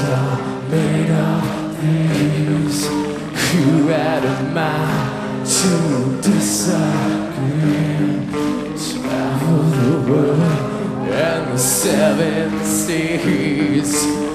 are made of these Who out of mind to disagree Travel the world and the seven seas.